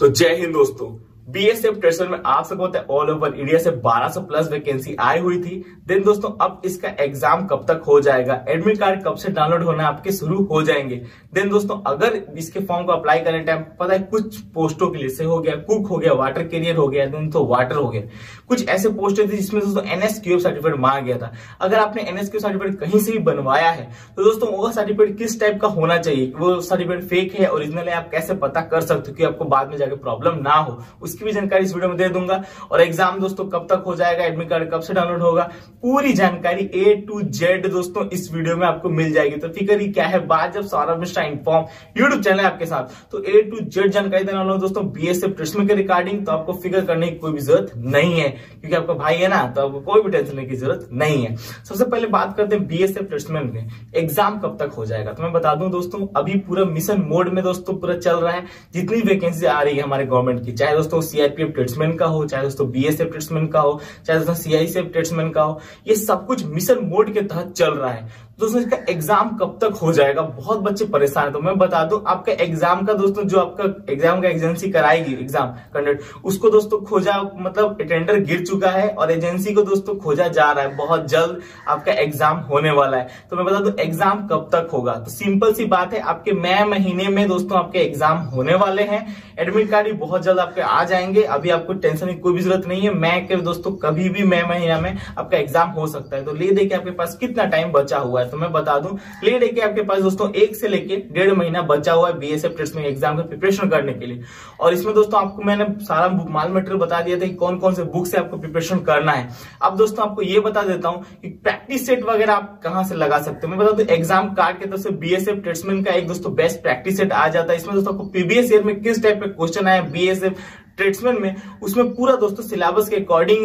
तो जय हिंद दोस्तों। बीएसएफ ट्रेसर में आप सबको पता है ऑल ओवर इंडिया से 1200 प्लस वैकेंसी आई हुई थी। देन दोस्तों, अब इसका एग्ज़ाम कब तक हो जाएगा? एडमिट कार्ड कब से डाउनलोड होना आपके शुरू हो जाएँगे। देन दोस्तों, अगर इसके फॉर्म को अप्लाई करने टाइम पता है, कुछ पोस्टों के लिए से हो गया कुक हो गया वाटर कैरियर हो गया देन तो वाटर हो गया। कुछ ऐसे पोस्ट थे जिसमें दोस्तों एनएसक्यू सर्टिफिकेट मांगा गया था। अगर आपने एनएसक्यू सर्टिफिकेट कहीं से भी बनवाया है तो दोस्तों, वो सर्टिफिकेट किस टाइप का होना चाहिए? वो सर्टिफिकेट फेक है ओरिजिनल है, आप कैसे पता कर सकते हो कि आपको बाद में जाके प्रॉब्लम ना हो? उसकी भी जानकारी इस वीडियो में दे दूँगा। और एग्ज़ाम दोस्तों कब तक हो जाएगा एडमिट कार्ड कब से डाउनलोड होगा, पूरी जानकारी ए टू जेड दोस्तों इस वीडियो में आपको मिल जाएगी। तो फ़िक्र ही क्या है बात जब Saurabh Mishra inform YouTube channel है आपके साथ तो ए टू जेड जानकारी देने वाला हूँ दोस्तों बीएसएफ ट्रिस्म के रिगार्डिंग तो आपको फ़िक्र करने की कोई भी ज़रूरत नहीं है, क्योंकि आपका भाई है ना तो आपको कोई भी टेंशन लेने की ज़रूरत नहीं है। सबसे पहले बात करते हैं बीएसएफ ट्रिस्मेंट में। एग्ज़ाम कब तक हो जाएगा? तो मैं बता दूँ दोस्तों, अभी पूरा मिशन मोड में दोस्तों पूरा चल रहा है। जितनी वैकेंसी आ रही है हमारे गवर्नमेंट की, चाहे दोस्तों सीआरपीएफ ट्रेड्समैन का हो, चाहे दोस्तों बीएसएफ ट्रेड्समैन का हो, चाहे दोस्तों सीआईसीएफ ट्रेड्समैन का हो, ये सब कुछ मिशन मोड के तहत चल रहा है। दोस्तों इसका एग्ज़ाम कब तक हो जाएगा? बहुत बच्चे परेशान है। तो मैं बता दूँ, आपका एग्ज़ाम का दोस्तों, जो आपका एग्ज़ाम का एजेंसी कराएगी एग्ज़ाम कंडक्ट उसको दोस्तों खोजा मतलब टेंडर गिर चुका है और एजेंसी को दोस्तों खोजा जा रहा है। बहुत जल्द आपका एग्ज़ाम होने वाला है। तो मैं बता दू एग्ज़ाम कब तक होगा? तो सिंपल सी बात है, आपके मई महीने में दोस्तों आपके एग्ज़ाम होने वाले हैं। एडमिट कार्ड भी बहुत जल्द आपके आ जाएँगे। अभी आपको टेंशन की कोई भी ज़रूरत नहीं है। मैं के दोस्तों, कभी भी मई महीना में आपका एग्ज़ाम हो सकता है। तो ले दे के आपके पास कितना टाइम बचा हुआ है। तो मैं बता दूँ ले दे के आपके पास दोस्तों एक से लेके डेढ़ महीना बचा हुआ है बीएसएफ टेस्ट में एग्ज़ाम का प्रिपरेशन करने के लिए। और इसमें दोस्तों आपको मैंने सारा माल मटेरियल बता दिया था कि कौन कौन से बुक से आपको प्रिपरेशन करना है। अब दोस्तों आपको ये बता देता हूँ कि प्रैक्टिस सेट वगैरह आप कहाँ से लगा सकते हो। मैं बता दूँ एग्ज़ाम कार्ड के तरफ़ से बीएसएफ ट्रेड्समैन का एक दोस्तों बेस्ट प्रैक्टिस सेट आ जाता है। इसमें दोस्तों आपको प्रीवियस ईयर में किस टाइप के क्वेश्चन आए बीएसएफ ट्रेड्समैन में, उसमें पूरा दोस्तों सिलेबस के अकॉर्डिंग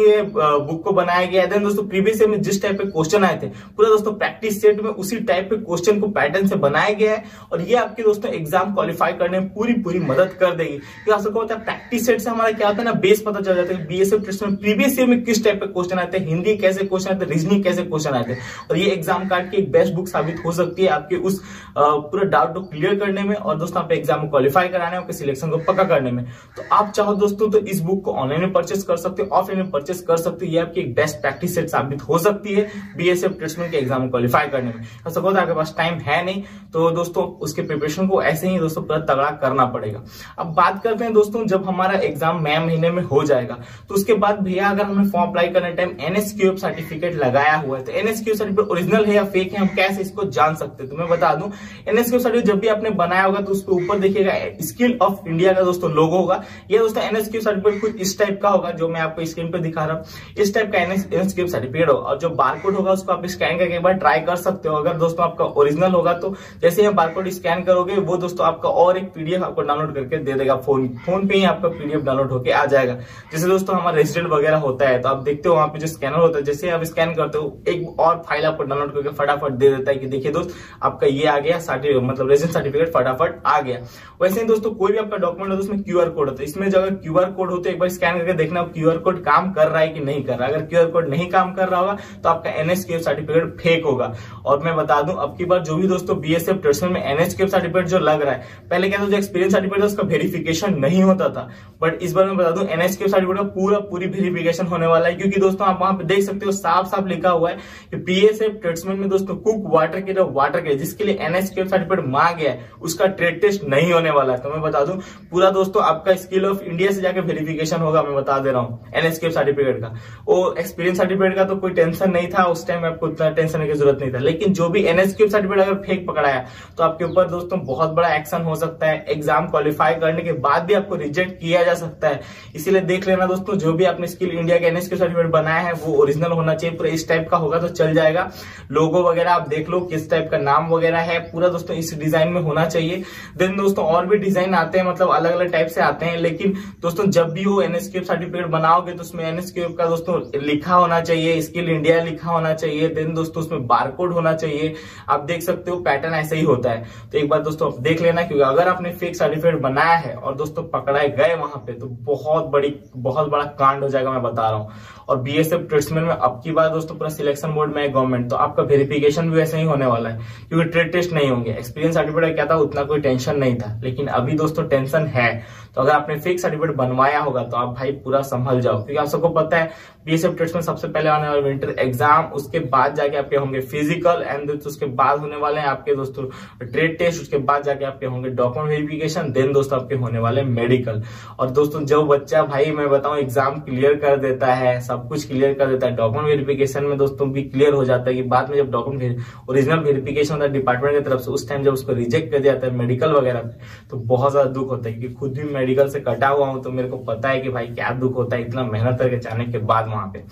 बुक को बनाया गया है। दोस्तों प्रीवियस ईयर में जिस टाइप के क्वेश्चन आए थे, पूरा दोस्तों प्रैक्टिस सेट में उसी टाइप के क्वेश्चन को पैटर्न से बनाया गया है और ये आपके दोस्तों एग्ज़ाम क्वालिफाई करने में पूरी पूरी मदद कर देगी। तो आप सबको होता है प्रैक्टिस सेट से हमारा क्या होता है ना बेस पता चल जाता है बीएसएफ ट्रेड्समैन प्रीवियस ईयर में किस टाइप के क्वेश्चन आते हैं हिंदी कैसे क्वेश्चन आते रीजनिंग कैसे क्वेश्चन आते और ये एग्ज़ाम कार्ड की एक बेस्ट बुक साबित हो सकती है आपके उस पूरा डाउट को क्लियर करने में और दोस्तों आप एग्ज़ाम को क्वालिफाई कराने आपके सिलेक्शन को पक्का करने में। तो आप चाहो तो इस बुक को ऑनलाइन में परचेस कर सकते हो ऑफलाइन में परचेस कर सकते हो। ये आपकी एक बेस्ट प्रैक्टिस सेट साबित हो सकती है बीएसएफ ट्रेड्समैन के एग्ज़ाम क्वालिफाई करने में। तो सपोज़ आपके पास टाइम है नहीं तो दोस्तों, उसके प्रिपरेशन को ऐसे ही दोस्तों पूरा तगड़ा करना पड़ेगा। अब बात करते हैं दोस्तों, जब हमारा एग्ज़ाम मई महीने में हो जाएगा तो उसके बाद भैया, अगर हमें फॉर्म अप्लाई करने टाइम एनएसक्यू सर्टिफिकेट लगाया हुआ है तो एनएसक्यू सर्टिफिकेट ओरिजिनल है या फेक है, हम कैसे इसको जान सकते हैं? तो मैं बता दूँ एनएसक्यू सर्टिफिकेट जब भी आपने बनाया होगा तो उसके ऊपर देखिएगा स्किल ऑफ़ इंडिया का दोस्तों लोगो होगा। ये दोस्तों एनएसक्यू सर्टिफिकेट कुछ इस टाइप का होगा जो मैं आपको स्क्रीन पर दिखा रहा हूँ। इस टाइप का एनएसक्यू सर्टिफिकेट होगा। और जो बारकोड होगा, उसको आप स्कैन करके एक बार ट्राई कर सकते हो। अगर दोस्तों आपका ओरिजिनल होगा तो जैसे ही बारकोड स्कैन करोगे, वो दोस्तों आपका और एक पीडीएफ आपको डाउनलोड करके दे देगा। फ़ोन फ़ोन पे ही आपका पीडीएफ डाउनलोड होकर आ जाएगा। जैसे दोस्तों हमारा रेजिडेंट वगैरह होता है तो आप देखते हो वहाँ पे जो स्कैनर होता है, जैसे आप स्कैन करते हो, एक और फ़ाइल आपको डाउनलोड करके फटाफट दे देता है कि देखिए दोस्त, आपका ये आ गया मतलब रेजिडेंट सर्टिफिकेट फटाफट आ गया। वैसे ही दोस्तों कोई भी आपका डॉक्यूमेंट होता है उसमें क्यूआर कोड होता है। इसमें जो क्यूआर कोड है एक बार स्कैन करके देखना क्यूआर कोड काम कर रहा है कि नहीं कर रहा है। अगर क्यूआर कोड नहीं काम कर रहा होगा तो आपका एनएसक्यू सर्टिफिकेट फेक होगा। और मैं बता दूँ, अब की बार जो भी दोस्तों बीएसएफ ट्रेड्समैन में एनएचक्यू सर्टिफिकेट जो लग रहा है, पहले क्या था, जो एक्सपीरियंस सर्टिफिकेट था, उसका वेरिफिकेशन नहीं होता था। बट इस बार मैं बता दूँ एनएचक्यू सर्टिफिकेट का पूरा पूरी वेरिफिकेशन होने वाला है, क्योंकि दोस्तों आप वहाँ पर देख सकते हो साफ़ साफ़ लिखा हुआ है कि बीएसएफ ट्रेड्समैन में दोस्तों कुक वाटर के वाटर के जिसके लिए एनएचक्यू सर्टिफिकेट मांग गया है, उसका ट्रेड टेस्ट नहीं होने वाला है। तो मैं बता दूँ, पूरा दोस्तों आपका स्किल ऑफ़ इंडिया से जाकर वेरिफिकेशन होगा, मैं बता दे रहा हूँ एनएसके सर्टिफिकेट का। वो एक्सपीरियंस सर्टिफिकेट का तो कोई टेंशन नहीं था, उस टाइम आपको उतना टेंशन की ज़रूरत नहीं था। लेकिन जो भी एनएसके सर्टिफिकेट अगर फेक पकड़ाया तो आपके ऊपर दोस्तों बहुत बड़ा एक्शन हो सकता है एग्ज़ाम क्वालिफाई करने के बाद भी आपको रिजेक्ट किया जा सकता है। इसीलिए देख लेना दोस्तों, जो भी आपने स्किल इंडिया का एनएसके सर्टिफिकेट बनाया है, वो ओरिजिनल होना चाहिए, पूरा इस टाइप का होगा तो चल जाएगा। लोगो वगैरह आप देख लो, किस टाइप का नाम वगैरह है, पूरा दोस्तों इस डिज़ाइन में होना चाहिए। देन दोस्तों और भी डिज़ाइन आते हैं मतलब अलग अलग टाइप से आते हैं, लेकिन दोस्तों, जब भी हो एनएसके सर्टिफिकेट बनाओगे तो उसमें एनएसके का दोस्तों लिखा होना चाहिए स्किल इंडिया लिखा होना चाहिए देन दोस्तों उसमें बारकोड होना चाहिए। आप देख सकते हो पैटर्न ऐसा ही होता है। तो एक बार दोस्तों आप देख लेना, क्योंकि अगर आपने फेक सर्टिफिकेट बनाया है और दोस्तों पकड़ाए गए वहाँ पे तो बहुत बड़ी, बहुत बड़ा कांड हो जाएगा मैं बता रहा हूँ। और बीएसएफ ट्रेड्समैन में अब की बार दोस्तों पूरा सिलेक्शन बोर्ड में है गवर्नमेंट तो आपका वेरिफिकेशन भी वैसे ही होने वाला है, क्योंकि ट्रेड टेस्ट नहीं होंगे। एक्सपीरियंस सर्टिफिकेट क्या था, उतना कोई टेंशन नहीं था, लेकिन अभी दोस्तों टेंशन है। तो अगर आपने फेक सर्टिफिकेट बनवाया होगा तो आप भाई पूरा संभल जाओ। क्योंकि आप सबको पता है बीएसएफ ट्रेड्स में सबसे पहले आने वाले विंटर एग्ज़ाम उसके बाद जाके आपके होंगे फ़िज़िकल एंड उसके बाद होने वाले हैं आपके दोस्तों ट्रेड टेस्ट उसके बाद जाके आपके होंगे डॉक्यूमेंट वेरिफिकेशन देन दोस्तों आपके होने वाले मेडिकल और दोस्तों, जो बच्चा भाई मैं बताऊँ एग्ज़ाम क्लियर कर देता है, सब कुछ क्लियर कर देता है डॉक्यूमेंट वेरिफिकेशन में दोस्तों भी क्लियर हो जाता है कि बाद में जब डॉक्यूमेंट ओरिजिनल वेरिफिकेशन होता है डिपार्टमेंट की तरफ़ से, उस टाइम जब उसको रिजेक्ट कर दिया जाता है मेडिकल वगैरह तो बहुत ज़्यादा दुख होता है, क्योंकि खुद भी मेडिकल से कटा हुआ हूँ तो मेरे को पता है कि भाई क्या दुख होता है, इतना मेहनत करके जाने के बाद वहाँ पे।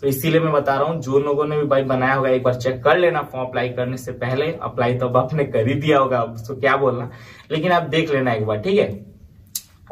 तो इसीलिए मैं बता रहा हूँ, जो लोगों ने भी भाई बनाया होगा, एक बार चेक कर लेना फॉर्म अप्लाई करने से पहले अप्लाई तो अब आपने कर ही दिया होगा तो क्या बोलना। लेकिन आप देख लेना एक बार, ठीक है?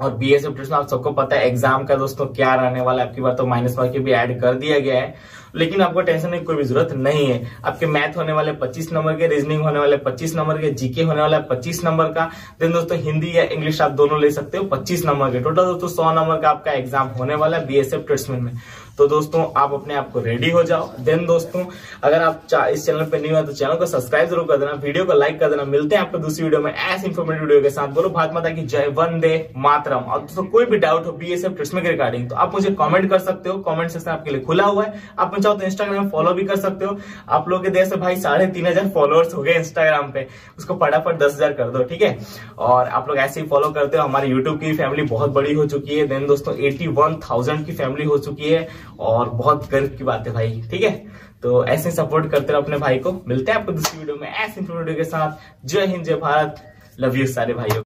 और बी एस एफ़ आप सबको पता है एग्ज़ाम का दोस्तों क्या रहने वाला है? आपकी बार तो माइनस मार्क भी ऐड कर दिया गया है। लेकिन आपको टेंशन की कोई भी ज़रूरत नहीं है। आपके मैथ होने वाले 25 नंबर के रीजनिंग होने वाले 25 नंबर के जीके होने वाला है 25 नंबर का। देन दोस्तों, हिंदी या इंग्लिश आप दोनों ले सकते हो 25 नंबर के। टोटल दोस्तों 100 नंबर का आपका एग्ज़ाम होने वाला है बीएसएफ ट्रेड्समैन में। तो दोस्तों, आप अपने आप को रेडी हो जाओ। देन दोस्तों, अगर आप इस चैनल पे नहीं हो तो चैनल को सब्सक्राइब ज़रूर कर देना। वीडियो को लाइक कर देना। मिलते हैं आपको दूसरी वीडियो में ऐसे इन्फॉर्मेटिव वीडियो के साथ। बोलो भारत माता की जय, वंदे मातरम। और दोस्तों, कोई भी डाउट हो बीएसएफ ट्रिस्मे के रिगार्डिंग तो आप मुझे कॉमेंट कर सकते हो। कॉमेंट सेक्शन आपके लिए खुला हुआ है। आप चाहो तो इंस्टाग्राम फॉलो भी कर सकते हो। आप लोग के देश भाई साढ़े तीन हज़ार फॉलोअर्स हो गए इंस्टाग्राम पे। उसको फटाफट दस हज़ार कर दो, ठीक है? और आप लोग ऐसे ही फॉलो करते हो। हमारे यूट्यूब की फैमिली बहुत बड़ी हो चुकी है। देन दोस्तों एटी वन थाउज़ेंड की फैमिली हो चुकी है। और बहुत गर्व की बात है भाई, ठीक है? तो ऐसे सपोर्ट करते रहो अपने भाई को। मिलते हैं आपको दूसरी वीडियो में। ऐसे वीडियो के साथ। जय हिंद, जय भारत। लव यू सारे भाइयों।